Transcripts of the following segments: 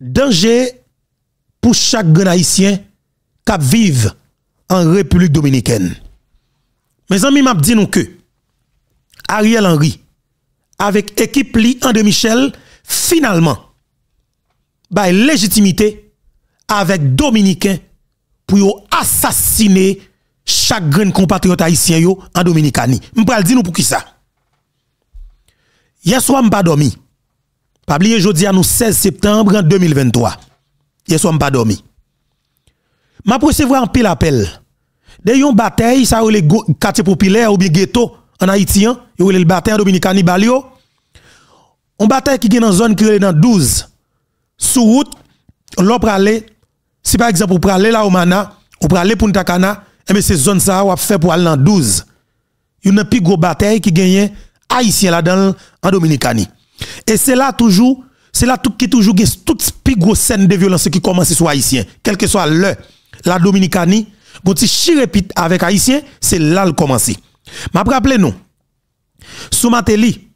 danger pour chaque grand haïtien qui vivent en République dominicaine. Mes amis m'a dit que Ariel Henry avec équipe li André Michel finalement bah légitimité avec dominicain pour assassiner chaque grand compatriote haïtien yo en Dominicanie. M'pral dire nous pour qui ça? Hier soir m'pas dormi. Pas oublier jeudi à nous 16 septembre 2023. Hier soir m'pas dormi. M'a recevoir un pile appel. De yon bataille ça les quartier populaire ou bien ghetto en Haïti, hein, yo le bataille en Dominicanie balio. On bataille qui est dans zone qui est dans 12 sous route l'on aller si par exemple pour aller là au Mana, ou aller pour Ntakana, et mais ces zones ça ou fait pour aller dans 12. Il y a une plus gros bataille qui gagne haïtien là-dedans en Dominicanie. Et c'est là toujours, c'est là tout qui toujours toute plus scène de violence qui commence sur haïtien, quel que soit le la Dominicanie, tu répète avec haïtien, c'est là le commencer. M'a rappelé nous. Sous Matéli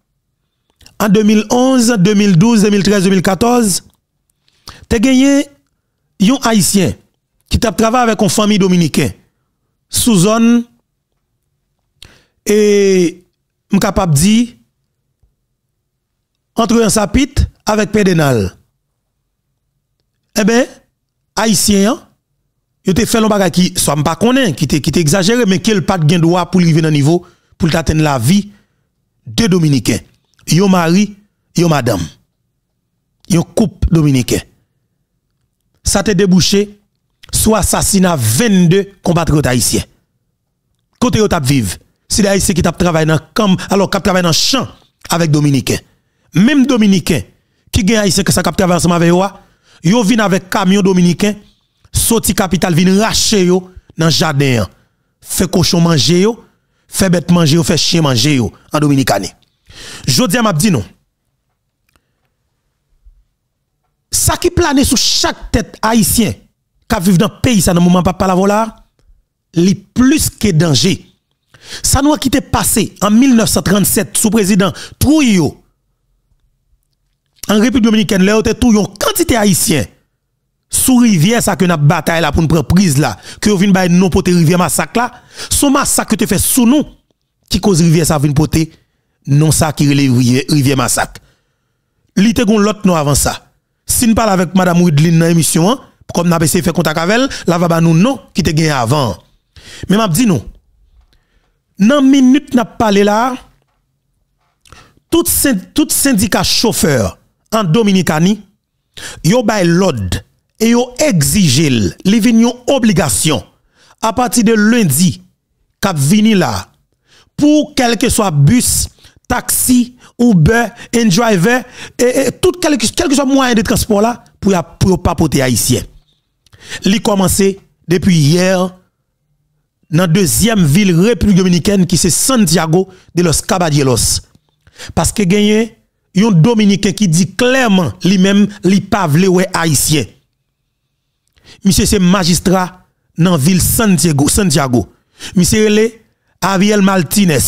en 2011, 2012, 2013, 2014, tu gagné un haïtien qui t'a travaillé avec une famille dominicaine sous zone et suis capable de dire entre un sapit avec pédénal. Eh bien, haïtien, il te fait un bagage qui soit pas connaît, qui te qui exagéré mais qui pas de droit pour arriver dans niveau pour atteindre la vie de dominicains. Yo mari, yo madame. Yo couple dominicain. Ça te débouché soit assassinat 22 compatriotes haïtiens. Côté yo tap vive. Si les haïtiens qui tap travaillé dans camp alors qui travaillé dans champ avec dominicains. Même dominicains qui gagne haïtien que ça cap ensemble avec yo, yo vinn avec camion dominicain sorti capital vinn racher yo dans jardin. Fait cochon manger yo, fait bête manger yo, fait chien manger yo en Dominicanie. Jodi m'a dit non. Ça qui plane sur chaque tête haïtien qui vivent dans le pays, ça dans moment pas la voilà, li plus que danger. Ça nous a quitté passé en 1937 sous président Trouillot. En République dominicaine, là, était tout une quantité haïtien. Sous rivière, ça que n'a bataille là pour une prise là, que vous venez non poter rivière massacre là, son massacre que tu fais sous nous, qui cause rivière ça vient poter, non ça qui relève rivière massacre. Li te gon l'autre non avant ça. Si nous parlons avec madame Woodline dans l'émission, hein, comme n'a essayé fait contact avec elle, la va nous non qui te gagné avant. Mais m'a dit nous. Dans minute n'a parlé là, tout syndicat chauffeur en Dominicanie, yo bay l'ordre et yo exige li une obligation à partir de lundi cap vini là pour quel que soit bus, taxi, Uber, un driver et, tout quel que, soit moyen de transport là pour pour pas porter haïtien. Li commencé depuis hier dans deuxième ville République dominicaine qui c'est Santiago de los Caballeros. Parce que gagné un dominicain qui dit clairement lui-même li pas ouais haïtien. Monsieur c'est magistrat dans ville Santiago, Santiago. Monsieur le Ariel Martinez.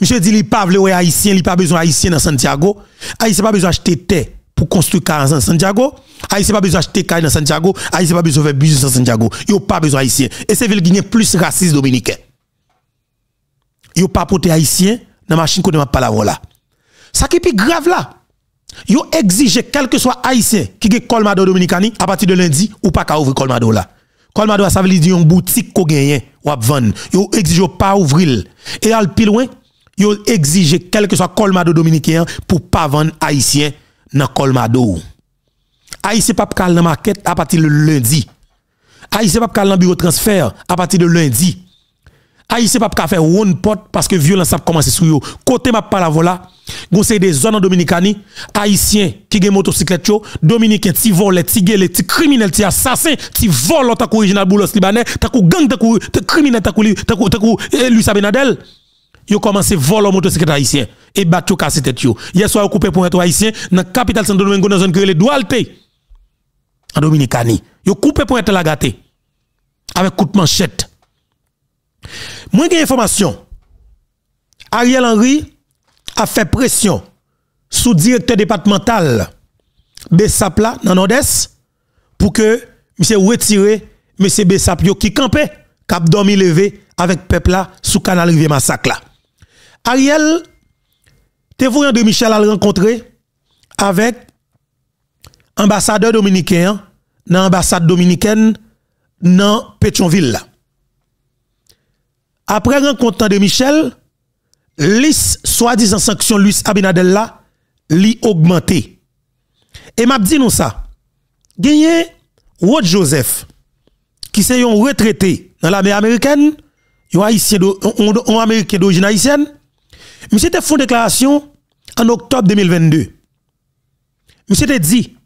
Monsieur dit li pas ouais haïtien, li pas besoin haïtien dans Santiago. Haïtien pas besoin acheter terre pour construire car dans Santiago. Haïtien pas besoin acheter car dans Santiago. Haïtien pas besoin faire business dans Santiago. Yo pas besoin haïtien. Et c'est ville qui plus raciste dominicain. Yo pas porter haïtien dans machine qu'on m'a pas la voilà. Ça qui est plus grave là. Yo exige quel que soit haïtien qui a colmado dominicani à partir de lundi ou pas qu'à ouvrir colmado là. Colmado ça veut dire une boutique qu'on gagne ou à vendre. Yo exige pas ouvrir. Et al plus loin, yo exige quel que soit colmado dominicain pour pas vendre haïtien dans colmado. Haïtien pas cal dans market à partir de lundi. Haïtien pas cal dans bureau transfert à partir de lundi. Haïtien pas faire one pot parce que violence a commencé sur yo. Côté m'a pas voilà. Gon c'est des zones en Dominicanie, haïtien qui gen motocyclette yo, dominicain ti volent, ti gele, ti criminel, ti assassin, ti vole ta original boulos libanais, ta kou gang ta kou criminel ta kou ta kou ta kou lui Sabinadel. Yo commencé voler motocyclette haïtien et battre yo casse tête yo. Hier soir coupé pour un haïtien dans capitale Santo Domingo dans zone que les Dualte en Dominicanie. Yo coupé pour être la gâté avec coup de manchette. Moi, j'ai information. Ariel Henry a fait pression sous directeur départemental Bessap là dans nord-est pour que monsieur retire monsieur Bessap yo qui campait cap dormi levé avec peuple là sous canal rivière massacre là. Ariel te voyant de Michel a rencontré avec ambassadeur dominicain dans l'ambassade dominicaine dans Pétionville. Après rencontre de Michel, liste soi-disant sanction Luis Abinadel là, li augmenté. Et m'a dit nous ça. Gagné Rod Joseph, qui c'est un retraité dans l'armée américaine, un américain d'origine haïtienne. Monsieur a fait une déclaration en octobre 2022. Monsieur a dit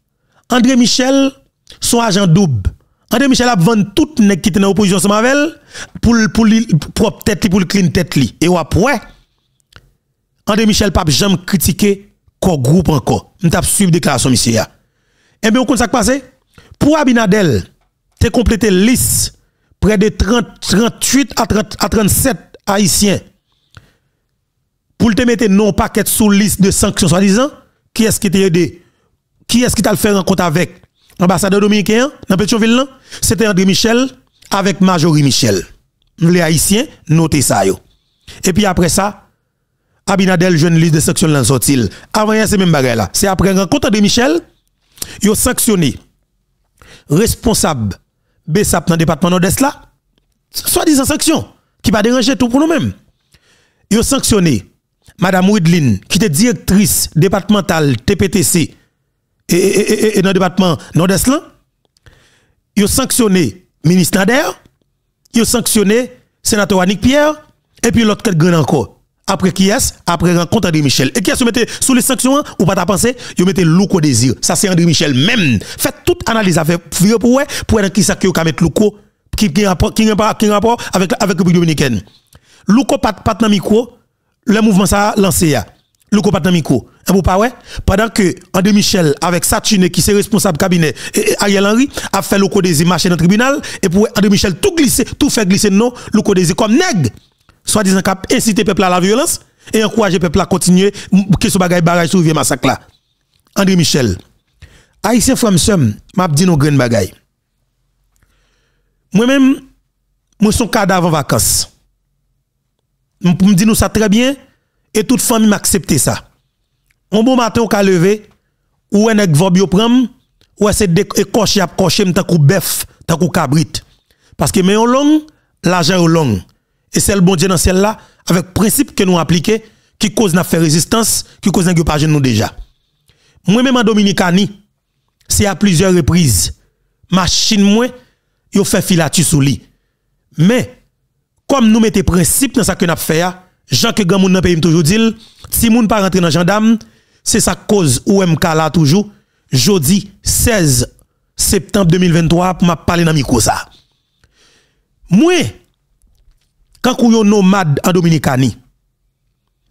André Michel son agent double. André Michel a vendu tout nèg qui était dans l'opposition Samavel pour pour pour tête pour le clean tête li. Et après André Michel pas jamais critiqué quoi groupe encore. M't'a suivre déclaration monsieur Et eh bien on ça passé pour Abinadel tu complété liste près de 30 38 à 30 à 37 haïtiens. Pour te mettre non paquet sous liste de sanctions soi-disant qui est-ce qui t'a aidé? Qui est-ce qui t'a fait rencontre avec? L'ambassadeur dominicain dans Pétionville c'était André Michel avec Majorie Michel. Les haïtiens notez ça et puis après ça Abinadel jeune liste de sanctions dans sortil avant c'est même bagarre là. C'est après rencontre de Michel yo sanctionné. Responsable BESAP dans le département nord-est là, soit-disant sanction, qui va déranger tout pour nous-mêmes. Ils ont sanctionné. Madame Widlin, qui était directrice départementale TPTC et, dans le département nord-est. Ils ont sanctionné ministre Nader, ils ont sanctionné sénateur Annick Pierre, et puis l'autre grand encore. Après qui est Après rencontre André Michel. Et qui est-ce que sous les sanctions hein? ou pas ta Vous mettez Louko désir. Ça c'est André Michel même. Faites toute analyse avec pour pour pour qui ça qui vous mettre Louko qui qui rapport qui rapport avec avec République dominicaine. Louko pas pas dans micro, le mouvement ça lancé pas dans micro. Et vous pas ouais pendant que André Michel avec Satine qui est responsable cabinet et Ariel Henry a fait Louko désir marcher dans le tribunal et pour André Michel tout glisser, tout fait glisser non, Louko désir comme nègre soit-disant cap inciter peuple à la violence et encourager peuple à continuer que ce bagage barrage sur le massacre là. André Michel. Haïtien somme, m'a dit nos graines bagay. Moi-même, moi son cadavre en vacances. Me dit nous ça très bien et toute famille m'a accepté ça. Un bon matin on ka lever ou un nèg vob yo pram ou c'est de à cocher m'tan kou bœuf, tant kou cabrit. Parce que mais on long, l'argent est long. Et c'est le bon Dieu dans celle-là, avec principe que nous appliquons, qui cause n'a fait résistance, qui cause n'a pas nous déjà. Moi-même en Dominicani, c'est à plusieurs reprises, machine moi, yo fait filature sous lit. Mais, comme nous mettons principe dans ce que nous fait, Jean que monde dans pays toujours dit, si moun pas rentrer dans gendarme, c'est sa cause ou MK là toujours, jeudi 16 septembre 2023 pour m'a parler dans micro ça. Moi, quand êtes nomade en Dominicani,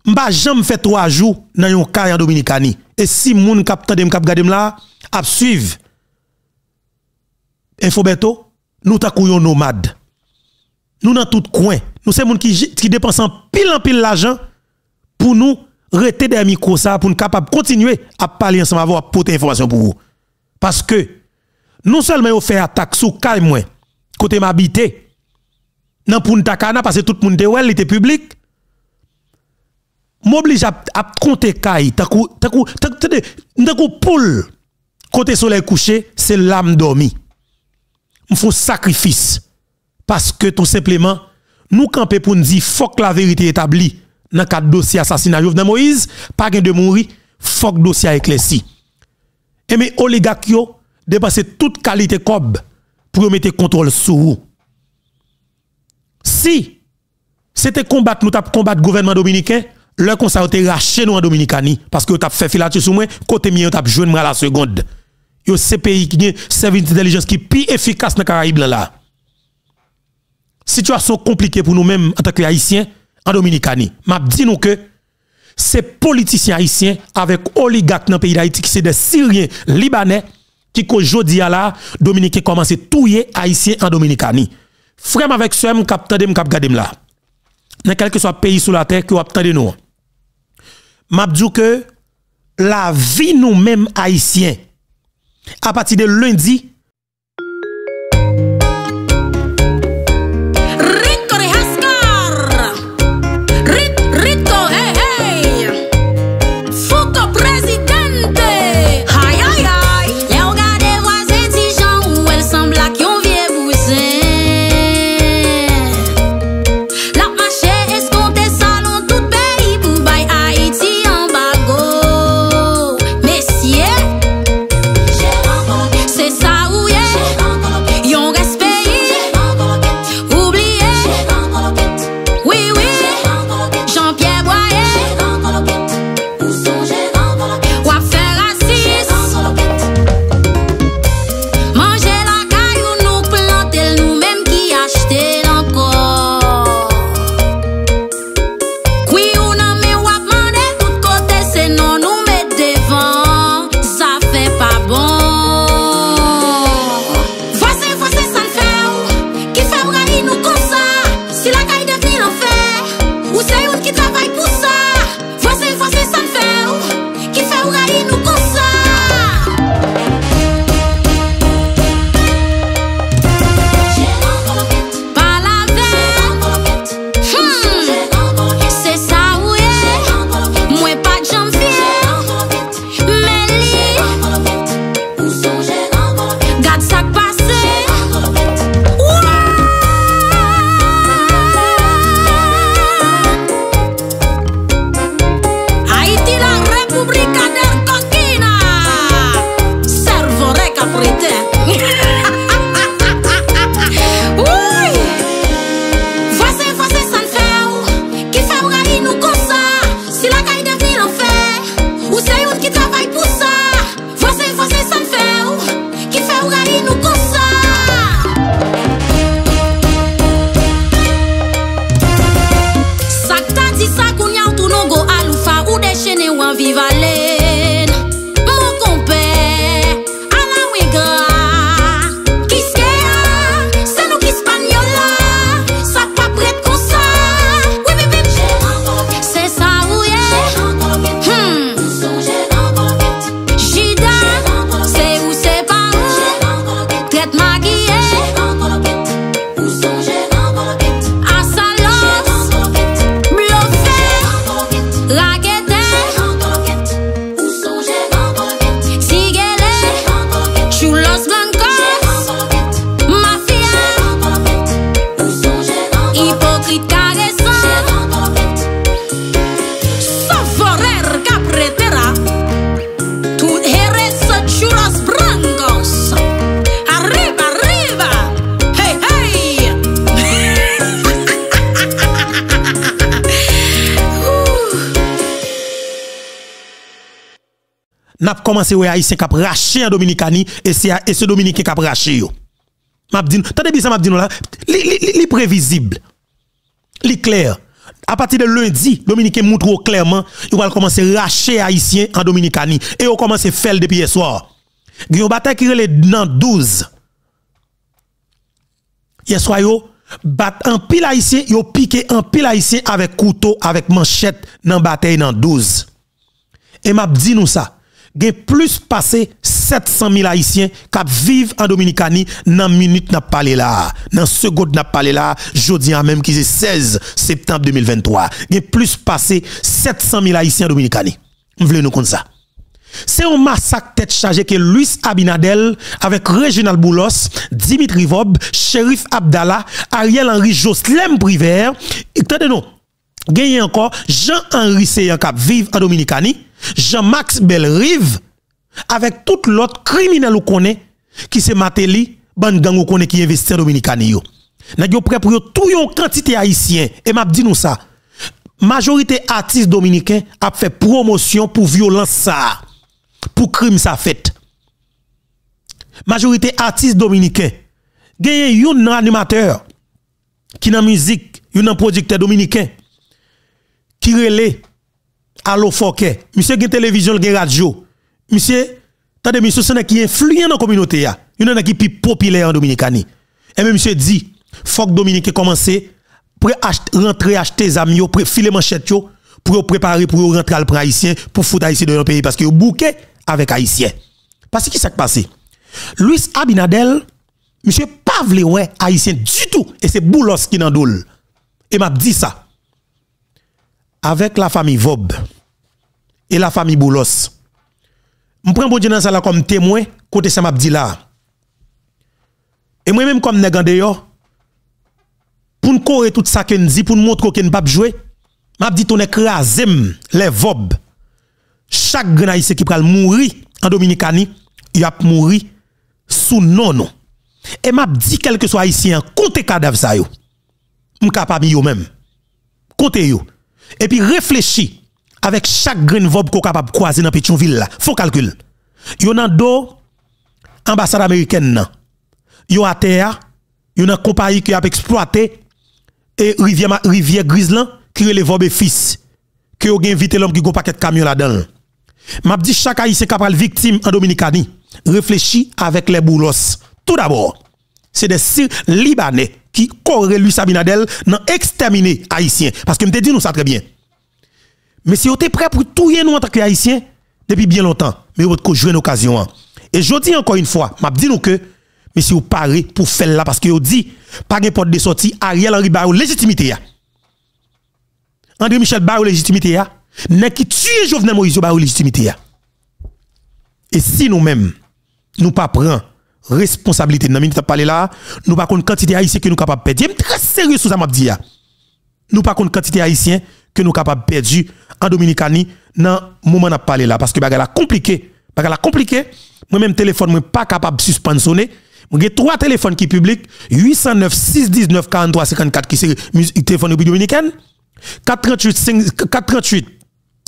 m'ba jamais fait trois jours dans yon cas en Dominicani. Et si moun kap tande m'kap gade là, ap suivre. Nous ta yon nomade. Nous dans tout coin. Nous moun qui qui dépense pile en pile l'argent pour nous rester des micros ça pour nous capable continuer à parler ensemble avoir porter information pour vous. Parce que non seulement on fait attaque sous calme côté m'habiter nan pour takana parce que tout le monde était était public m'oblige à, compter takou takou takou poule côté soleil couché c'est l'âme dormie il faut sacrifice Parce que tout simplement, nous camper pour nous dire, faut que la vérité établie dans le cadre dossier assassinat Jovenel Moïse, pas de mourir, faut que dossier éclairci. Et mais oligarques yo dépasser toute qualité cob pour mettre contrôle sur vous. Si c'était combattre nous tape combattre gouvernement dominicain, le conseil a raché nous en Dominicani, parce que tape fait filature sur moi, côté mien tape joindre à la seconde. Yo c'est pays qui a service d'intelligence qui est plus efficace dans Caraïbes là. Situation compliquée pour nous-mêmes en tant qu'haïtiens en Dominicani. M'a dit nous que ces politiciens haïtiens avec oligarques dans le pays d'Haïti qui sont des Syriens libanais qui aujourd'hui à la Dominique commence à touiller haïtiens en Dominicani. Frère avec soi, je cap tande gade là. Dans quel que soit pays sur la terre qui attend nous. M'a dit que la vie nous-mêmes haïtiens à partir de lundi, n'a commencé ouais haïtien a raché en Dominicani et c'est et ce dominicain qui a raché yo. M'a dit, t'entendez bien ça m'a dit là, li, prévisible. Li clair. À partir de lundi, Dominicain montre clairement, il va commencer à racher haïtien en Dominicani et on commence à faire depuis hier soir. Une bataille qui est dans 12. Hier soir yo bat en pile haïtien, yo piqué en pile haïtien avec couteau, avec manchette dans bataille dans 12. Et m'a dit nous ça. gen plus passé 700 000 Haïtiens qui vivent en Dominicanie dans minute n'a parlé là, dans seconde n'a parlé là, jeudi en même qui est 16 septembre 2023. Gen plus passé 700 000 Haïtiens en Dominicanie. Vous voulez nous compte ça? C'est un massacre tête chargée que Luis Abinadel avec Reginald Boulos, Dimitri Vob, Sheriff Abdallah, Ariel Henry Joslem Privert, et nous gagné encore Jean-Henri Seyan qui vive en Dominicanie, Jean-Max Belrive, avec tout l'autre criminel ou connaît, qui se Matéli, ban gang ou qui investit en Dominicanie yo. N'a yo prêt pour tout yon quantité haïtien, et m'a dit nous ça. Majorité artistes dominicains a fait promotion pour violence ça, pour crime ça fait. Majorité artistes dominicains, gagne yon animateur qui dans musique, yon producteur dominicain qui relait Allo Foké, monsieur gen télévision, gen radio. Monsieur, tande monsieur c'est qui influent dans la communauté ya. Yon qui plus populaire en Dominicanie. Et même monsieur dit, faut que Dominique commence pour rentrer acheter des amis, pour filer manchette pour préparer pour rentrer al haïtien pour foutre haïtien dans le pays parce que bouquet avec haïtien. Parce que qui s'est passé? Louis Abinadel, monsieur pas vle ouais haïtien du tout et c'est Boulos qui dans doule. Et m'a dit ça. Avec la famille Vob et la famille Boulos. Je prends bon Dieu dans comme témoin côté ça m'a dit là. Et moi même comme nèg pour nous correr tout ça que nous pour nous montrer qu'on ne pas jouer, m'a dit on écrasé les Vob. Chaque grand haïtien qui pral mourir en Dominicanie, il a mourir sous non non. Et m'a dit quel que soit haïtien, comptez cadavre ça yo. capable yo même. Comptez yo. Et puis réfléchis avec chaque grain vob qu'on capable croiser dans Pétionville là. Faut calcul. Yo nan do ambassade américaine nan. Yo a terre, yo nan compagnie qui a exploité et rivière rivière Grislan qui relève vob fils. Que yo gen invité l'homme qui go paquet camion là-dedans. M'a dit chaque haïtien capable victime en Dominicanie. Réfléchis avec les boulos. Tout d'abord, c'est des Libanais qui corrent lui Sabinadel dans exterminer haïtien parce que me dit nous ça très bien. Mais si vous êtes prêt pour tout nous en tant qu'haïtien depuis bien longtemps, mais vous avez jouer une occasion. Hein. Et je dis encore une fois, m'a dit nous que mais si vous parlez pour faire là parce que vous dit pas de porte de sortie Ariel Henry Barou légitimité André Michel Barou légitimité ya. N'est qui tue Jovenel Moïse Barou légitimité Et si nous-mêmes nous pas responsabilité dans minute parler là. Nous pas contre quantité haïtien que nous capable perdre. Très sérieux sur ça m'a dit nous pas contre quantité haïtien que nous capable perdre en Dominicanie dans moment n'a parler là. Parce que bagala compliqué. Bagala compliqué. Moi même téléphone moi pas capable de suspendre sonner. J'ai trois téléphones qui public 809 619 43 54 qui c'est téléphone dominicaine. 438 438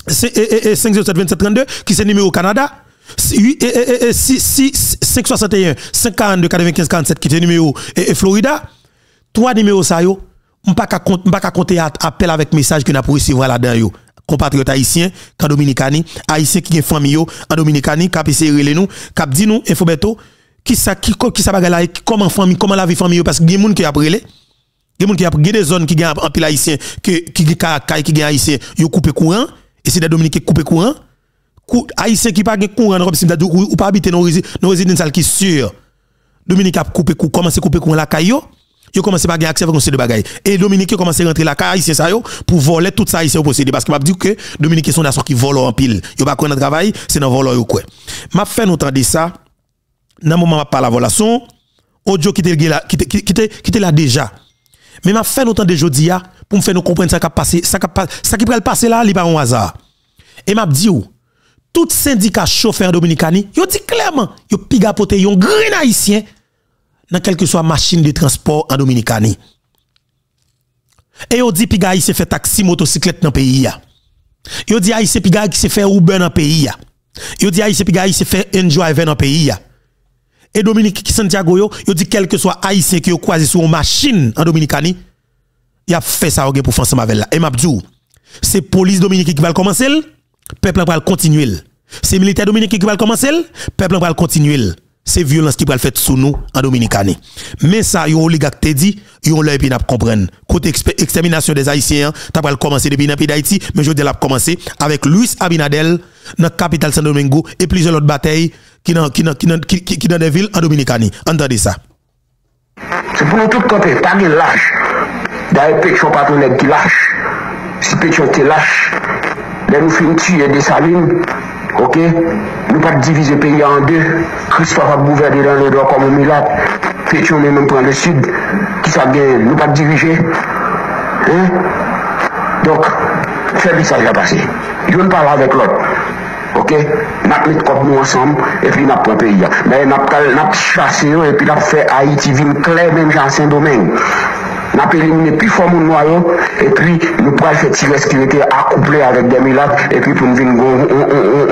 507 27 32 qui c'est numéro Canada 561 542 95 47 qui est numéro et, Florida. Trois numéros ça yo. Pas pas compter appel avec message que n'a pour recevoir là-dedans yo. Compatriotes haïtiens en Dominicani haïtiens qui ont famille en Dominicani cap essayer nous cap dit nous infobeto qui ça qui qui ça comment famille comment la vie famille parce que des monde qui a brûlé qui a des zones qui gagne en pile qui qui qui qui yo coupé courant. Et c'est des dominicains coupé courant haïtien qui pas gen courant ou pas habiter dans dans résidence qui sûr Dominique a coupé cou commencé couper courant la caillou yo. Commencé pas gagner accès avec de bagaille. Et Dominique commence à rentrer la caille haïtien ça yo pour voler tout ça haïtien possédé parce que m'a dit que Dominique sont nation qui vole en pile. Yo pas connaître travail c'est dans voler yo quoi. M'a fait nous entendre ça. Dans moment m'a parler la volation audio qui était là déjà. Mais m'a fait nous entendre jodi pour me faire nous comprendre ça qui passé ça qui ça qui passer là il pas un hasard. Et m'a dit tout syndicat chauffeur dominicani, yo dit clairement, yo pigapote yon grain haïtien dans quelque soit machine de transport en Dominicanie. Et yo dit piga haïtien fait taxi motocyclette dans pays ya. Yo dit haïtien piga qui se fait Uber dans pays ya. Yo dit haïtien piga se fait Enjoy dans pays ya. Et Dominique qui Santiago yo, yo dit quel que soit haïtien qui yo croisé sur une machine en Dominicanie, il a fait ça pour faire ensemble avec là. Et m'a c'est police dominicaine qui va commencer peuple va continuer. C'est militaire dominicain qui va commencer, peuple va continuer. C'est violence qui va le faire sous nous en Dominicanie. Mais ça, yon oligarque te dit, yon l'œil puis n'a comprendre. Côté extermination des Haïtiens, t'as pas commencer depuis dans pays d'Haïti, mais je l'ai commencé avec Luis Abinadel dans la capitale San Domingo et plusieurs autres batailles qui dans des villes en Dominicanie. Entendez ça. C'est pour nous tout côté, pas de lâche. D'ailleurs, pétion pas tout qui lâche. Si pétion te lâche, Lè nou fin tue de Saline, ok, nou pat divize peyi an de, Christophe ap bouverde dan le do komon milat, Petion men men pran le sud, ki sa gen nou pat dirije. Donk, febri sa jla pase. Yon pala avek lot, ok, nap met kop nou ansam, epi nap pran peyi ya. Mè nap chase yo, epi nap fe Haiti vin kle men jan Saint-Domingue. n'a pas éliminé plus fort mon noyau, et puis nous pourrons faire tirer sécurité accouplé avec des miracles, et puis pour nous venir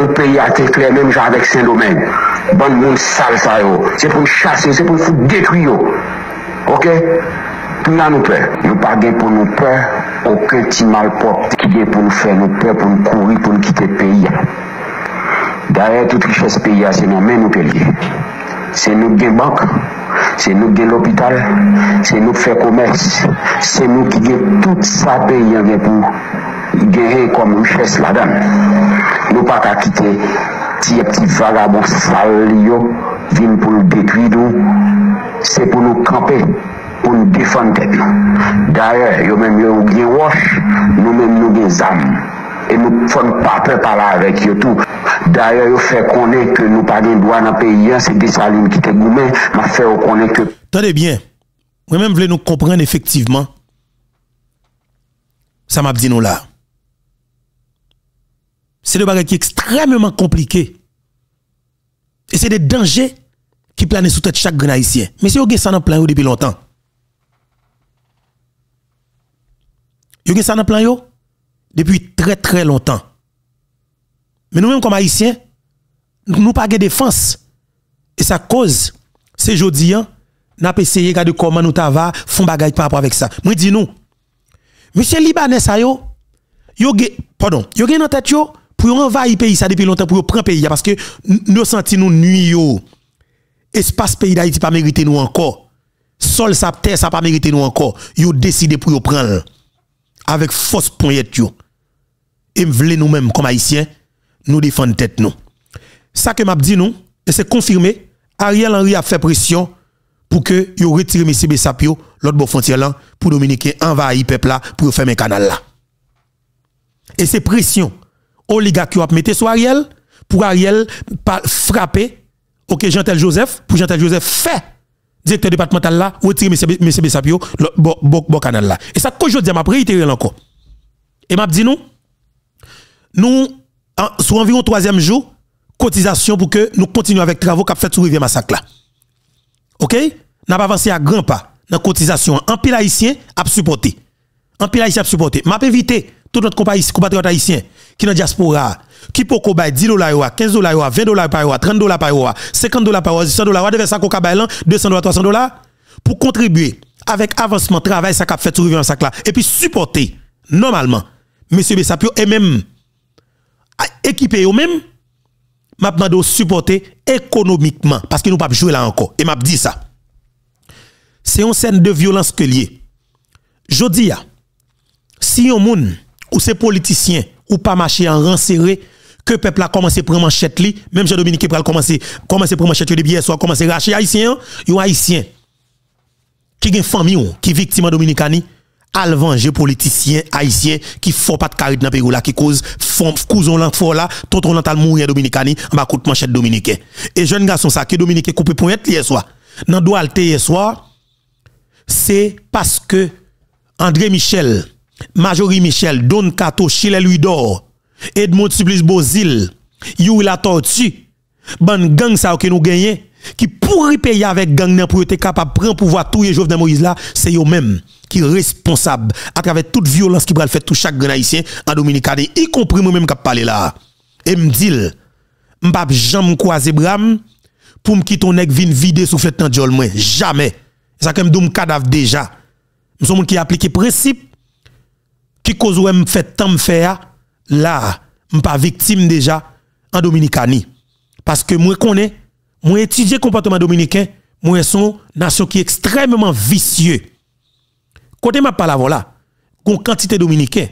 un pays à clair, même genre avec Saint-Domingue. Bon monde sale ça, c'est pour nous chasser, c'est pour nous détruire. Ok? Pou nan nou pe, nou pa gen pou nou pe, okè ti malpop te ki gen pou nou fe, nou pe pou nou kouri, pou nou kite peyi ya. Darè tout ki fes peyi ya, se nan men nou pe liye. Se nou gen bank, se nou gen l'opital, se nou fe komers, se nou ki gen tout sa pe yon gen pou genye kom riches la dan. Nou pa ka kite tiye pti vagabon sal yo vin pou nou detwi nou, se pou nou kampe. pou nou defante nou. Darè, yo mèm yo gen wosh, nou mèm nou gen zam. Et nous ne faisons pas peur parler avec eux tout. D'ailleurs, ils fait connaître que nous pas de droit dans le pays, c'est des salines qui te goumé, m'a fait connaître que. Tenez bien, moi-même, voulez nous comprendre effectivement. Ça m'a dit nous là. C'est des bagages qui extrêmement compliqués. Et c'est des dangers qui planent sous tête chaque grand. Mais si vous avez ça dans plan depuis longtemps. Vous avez ça dans plan depuis très très longtemps. Mais nous-mêmes comme haïtiens, nous pas de défense. Et ça cause, c'est jeudi, hein, nous avons essayé de comment nous va font bagage par rapport avec ça. Moi dis nous, monsieur Libanais ça yo, yo pardon, yo gen dans tête yo pour envahir pays ça depuis longtemps pour prendre pays parce que nous senti nous nuit yo. Espace pays d'Haïti pas mérité nous encore. Sol sa terre ça pas mérité nous encore. Yo décidé pour yo prendre avec force poignette yo. Et m'vle nous-mêmes comme haïtiens nous défendre tête nous. Ça que m'a dit nous et c'est confirmé Ariel Henry a fait pression pour que yo retire M. Bessapio l'autre bon frontière là pour Dominique envahir peuple là pour fermer canal là. Et c'est pression oligarque a mis sur Ariel pour Ariel frapper OK Jean-Tel Joseph pour Jean-Tel Joseph fait directeur départemental là retirer M. Bessapio bon canal là. Et ça que je dis m'a réitéré encore. Et m'a dit nous nous sur environ troisième jour cotisation pour que nous continuions avec travaux qu'a fait sur rivière massacre là. OK? N'a pas avancé à grand pas dans cotisation en pile haïtien a supporter. En pile haïtien a supporter. M'a invité tout notre compatriote haïtien qui dans diaspora qui peut ko 10 dollars 15 dollars 20 dollars par 30 dollars par 50 dollars par 100 dollars devait ça ko 200 dollars 300 dollars pour contribuer avec avancement travail ça qu'a fait sur massacre là et puis supporter normalement monsieur Bessapio et même équipé eux-mêmes, m'a demandé de supporter économiquement parce que nous pas jouer là encore et m'a dit ça. C'est une scène de violence que lié. Je dis si un monde ou ces politiciens ou pas marcher en rang serré que peuple a commencé prendre manchette li, même Jean Dominique pral commencer commencer prendre manchette depuis hier soir commencer racher haïtien, yo haïtien. Qui gen famille qui victime dominicani al venger politicien haïtien qui font pas de carré dans pays là qui cause font couson l'enfant là tonton l'antal mourir dominicani en bas coup manchette dominicain. Et jeune garçon ça qui dominicain coupé pointe hier soir dans Doualte hier soir c'est parce que André Michel Majori Michel, Don Kato, Chile Luidor, Edmond Sublis Bozil, Yuri La Tortue, ban gang sa ou ke nou genyen, qui pourri payer avec gang nan pour être capable prendre pouvoir tout Jovenel Moïse là, c'est eux même qui responsable à travers toute violence qui va le faire tout chaque grand haïtien en Dominicane, y compris moi même qui parler là. Et me dit, m'pap jamais croiser bram pour me quitter nèg vin vider fait dans jol moi, jamais. Ça comme doum cadavre déjà. Nous sommes qui appliquer principe qui cause ou me fait tant me faire là, m'pas victime déjà en Dominicanie. Parce que moi connais, moi étudier comportement dominicain, moi son nation qui extrêmement vicieux. Côté m'a parlé voilà, une quantité dominicain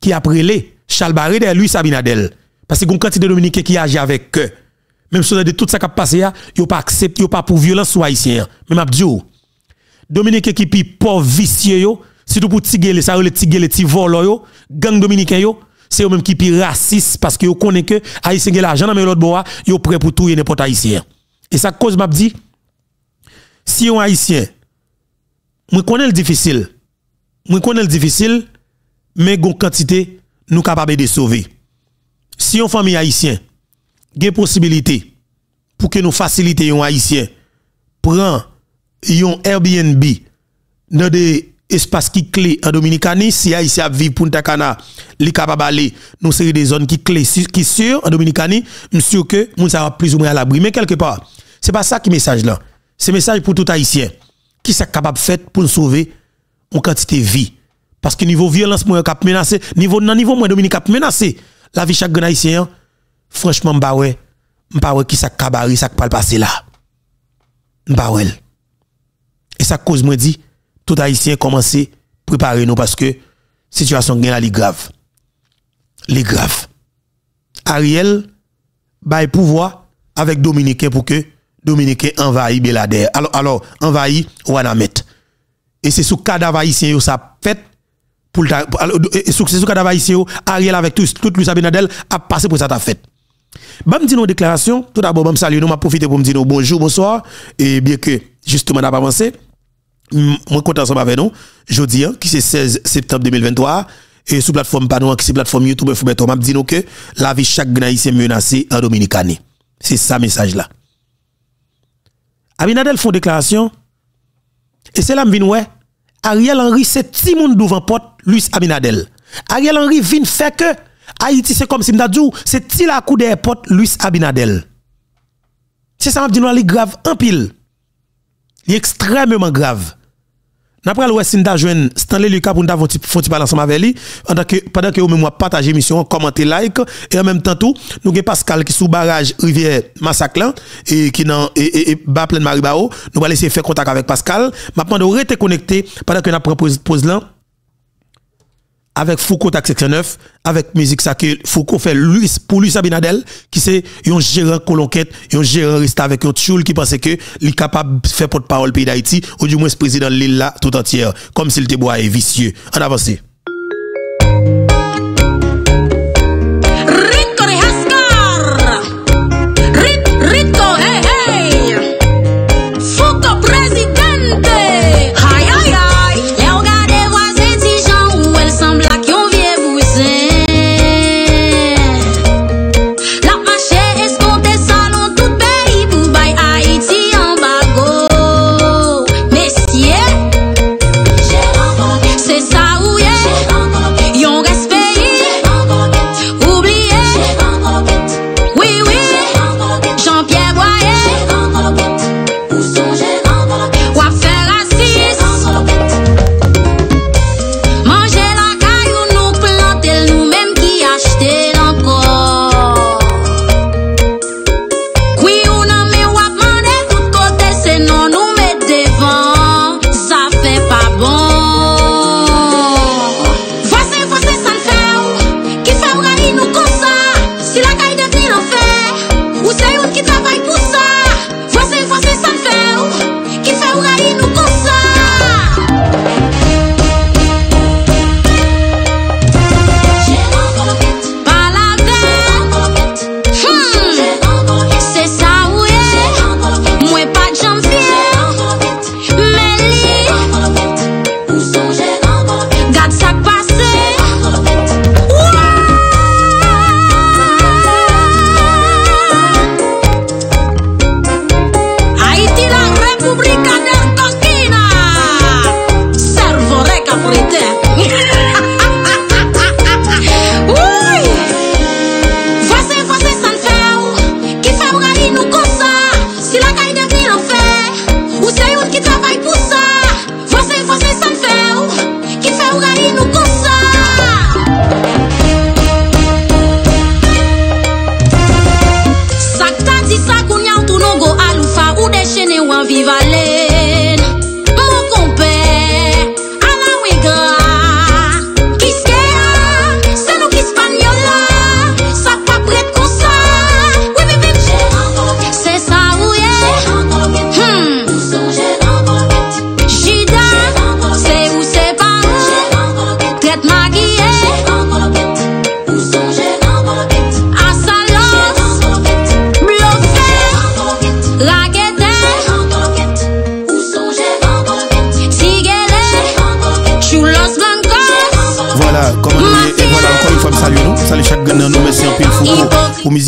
qui a prélé Charles Barré de lui Sabinadel parce que quantité dominicain qui agit avec eux. Même si de tout ça qui a passé, yo pas accepté, yo pas pour violence soit haïtien. M'a dit Dominicain qui pi pauvre vicieux surtout pour tigele ça le tigele ti volo yo, gang dominicain yo, c'est eux même qui pi raciste parce que yo connaît que haïtien gen l'argent dans l'autre bois, yo prêt pour tout n'importe haïtien. Et ça cause m'a dit si un haïtien moi connais le difficile moi connais le difficile, mais gon quantité nous capable de sauver. Si on famille haïtien, une possibilité pour que nous facilitions un haïtien prend un Airbnb dans des espaces qui clés en Dominicanie, si haïtien vivre pour Takana, li capable aller nous série des zones qui clés qui sûr en Dominicanie, sûr que nous ça plus ou moins à l'abri mais quelque part, c'est pas ça qui message là. C'est message pour tout haïtien qui est capable de faire pour nous sauver en quantité de vie? Parce que niveau violence, moi, cap menacé, niveau, non, niveau, moi, Dominique, cap menacé. La vie chaque haïtien, franchement, m'ba ouais, m'ba ouais qui ça kabari, ça pas passer là. M'ba ouais. Et ça cause, moi, dit, tout haïtien commence à préparer nous parce que situation est grave. Les grave. Ariel bail pouvoir avec Dominicain pour que Dominicain envahit Belader. Alors, alors envahit Wanamet. Et c'est sous cadavre haïtien ça fait pour c'est sous cadavre haïtien Ariel avec tout tout Louis Abinadel a passé pour ça ta fête. Bam dit nos déclarations, tout d'abord bam salut nous m'a profité pour me dire bonjour, bonsoir et bien que justement avancé moi content ensemble avec nous jeudi hein, qui c'est 16 septembre 2023 et sous plateforme Panou qui c'est plateforme YouTube Foubeto m'a dit nous que la vie chaque haïtien menacée en Dominicanie. C'est ça message là. Abinadel font déclaration et c'est là me ouais Ariel Henry c'est petit monde devant porte Luis Abinadel. Ariel Henry vient faire que Haïti c'est comme si m'dadou c'est ti la coup des porte Luis Abinadel. C'est ça m'a dit nous grave en pile. Extrêmement grave. N'après le West Inda joine Stanley Lucas pour nous faire parler ensemble avec lui. Pendant que pendant que même partager émission, commenter like. Et en même temps tout nous avons Pascal qui sous barrage rivière Massacre et qui dans et, et, bas plein Maribao, nous allons laisser faire contact avec Pascal, maintenant de rester connecté pendant que nous pose là avec Foucault Tax Section 9, avec musique ça que Foucault fait pour Louis Abinadel, qui c'est un gérant colonquette, un gérant reste avec un tchoul qui pense que il capable de faire porte-parole pays d'Haïti, ou du moins président de l'île là tout entière, comme s'il était bois et vicieux. En avance.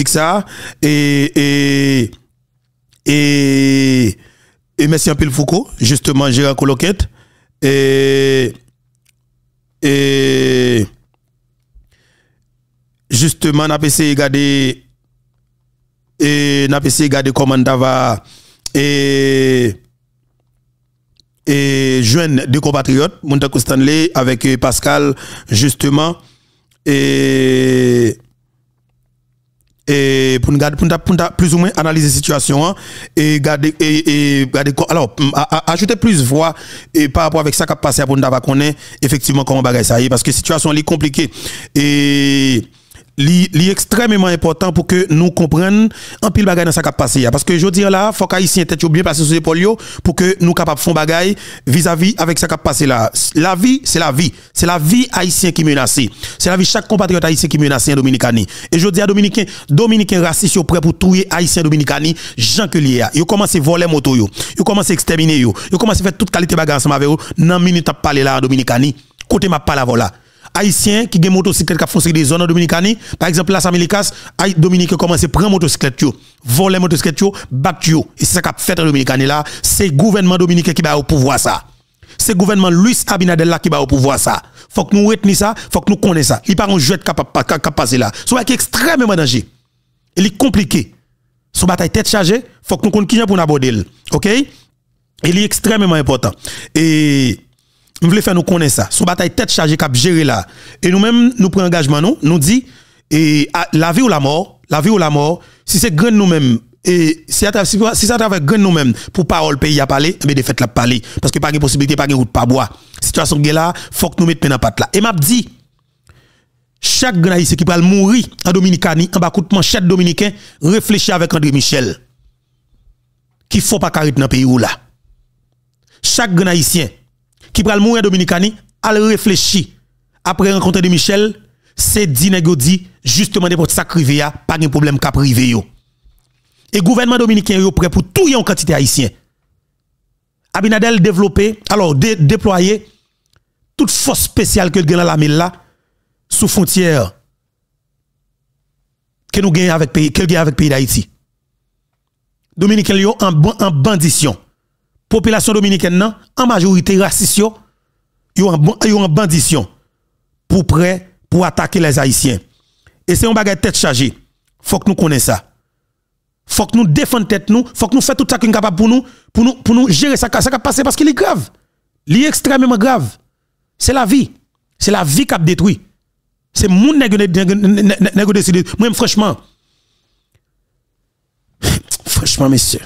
Ça. Et et et et merci un peu Foucault. Justement Gérard Coloquette et et justement n'a essayé regarder et n'a essayé regarder comment va et et joindre deux compatriotes Montako Stanley avec Pascal justement. Et et pour nous pour, pour, plus ou moins analyser la situation hein, et garder et, et garder alors ajouter plus voix et par rapport avec ça qui a passé pour nous connaître effectivement comment bagaille ça y est parce que situation est compliquée. Et li, extrêmement important pour que nous comprenions un pile bagay dans ça qui passé. Parce que je dis là, faut qu'Haïtien tête bien passer sur l'épaule pour que nous capables faire bagay vis-à-vis avec ça qui passé là. La vie, c'est la vie. C'est la vie haïtien qui menace. C'est la vie chaque compatriote haïtien qui menace en Dominicani. Et je dis à Dominicain, Dominicain raciste, prêt pour tuer haïtien Dominicani, Jean que lié. Ils commencent à voler moto yo. Ils commencent à exterminer yo. Ils commencent à faire toute qualité bagay ensemble avec eux. Dans minute parler là en Dominicani. Côté ma pas la voilà. Haïtien qui ont motocyclette qui font des zones dominicaines, par exemple, la Samilikas, Dominique commence à prendre motocyclette, voler motocyclette, battre Et c'est ça qu'a fait en Dominicane là, c'est le gouvernement dominicain qui va au pouvoir ça. C'est le gouvernement Luis Abinadel là qui va au pouvoir ça. Faut que nous retenions ça, faut que nous connaissions ça. Il pas un jeu capable de passer là. C'est extrêmement dangereux. Il est compliqué. Son bataille tête chargée, faut que nous connaissions pour aborder. OK? Il est extrêmement important. Et nous voulons faire nous connaître ça. Son bataille tête chargée cap gérer là. Et nous-mêmes, nous prenons engagement, nous, nous dit, et la vie ou la mort, la vie ou la mort, si c'est grand nous-mêmes, et si, si ça travaille grand nous-mêmes pour parole pays à parler, mais de fait la parler. Parce que pas de possibilité, pas de route, pas bois. Situation là, faut que nous mettions dans patte là. Et m'a dit, chaque grand qui peut mourir en Dominicanie, en bas coup dominicain, réfléchit avec André Michel. Qu'il faut pas carrer dans le pays où là. Chaque grand haïtien qui pral mourir Dominicani, al réfléchir après rencontrer de Michel, c'est dit dit justement de votre sacrifier pas de problème cap privé yo. Et gouvernement dominicain est prêt pour tout en quantité haïtien. Abinadel développé, alors déployer toute force spéciale que le la là sous frontière que nous gagnons avec pays que avec pays d'Haïti. Dominicain yo en, en bandition population dominicaine en majorité raciste yo. En bandition pour prêt pour attaquer les haïtiens. Et c'est un bagage tête chargée. Faut que nous connaissions ça. Faut que nous défendions tête nous. Faut que nous fassions tout ça qui est capable pour nous pour nous pour nous gérer ça ça qui passé parce qu'il est grave. Il est extrêmement grave. C'est la vie. C'est la vie qui a détruit. C'est mon nègre décidé. Moi franchement franchement messieurs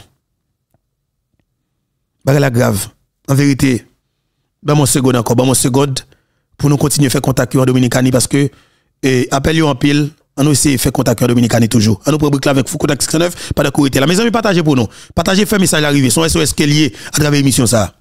la grave. En vérité, ben mon seconde encore, ben mon seconde pour nous continuer à faire contact en Dominicanie parce que et appel en pile, on essaie de faire contact en Dominicanie toujours. On nous prend avec Foucault 69 pas de été là. Mes amis, partagez pour nous. Partagez, fait message arrivé. Son SOS qui est lié à travers l'émission ça.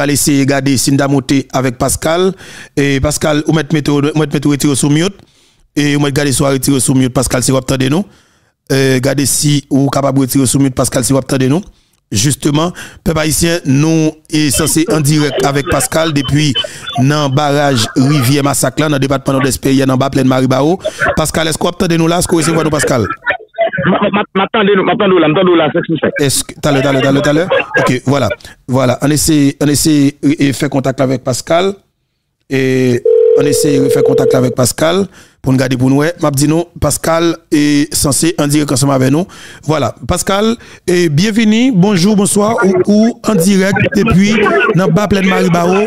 Aller essayer de regarder Sinda avec Pascal. Et Pascal, vous mettez météo, retirer sous mute. Et vous mettez garder soit retirer sous mute Pascal si vous attendez nous. Regardez si vous êtes capable de retirer sous mute Pascal si vous attendez nous. Justement, peuple haïtien, nous sommes censé en direct avec Pascal depuis dans le barrage Rivière Massacre, dans le département d'Espéria, dans le bas plein de Maribao. Pascal, est-ce que vous attendez nous là? Est-ce que vous nous, Pascal? M'attendez, m'attendez là, m'attendez là, c'est Est-ce que, t'as t'as t'as t'as Ok, voilà. Voilà. On essaie, on essaie de faire contact avec Pascal. Et on essaie de faire contact avec Pascal pour nous garder pour nous. M'a dit non, Pascal est censé en direct ensemble avec nous. Voilà. Pascal, et bienvenue, bonjour, bonsoir, ou, en direct depuis dans bas plein Maribao